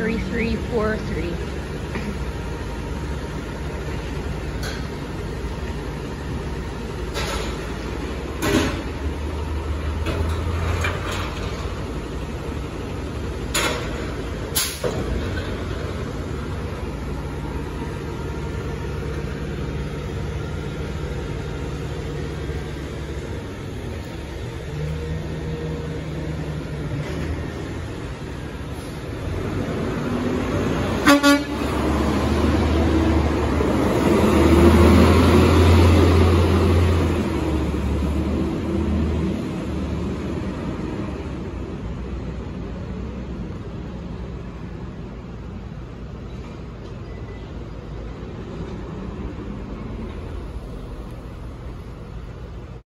3343.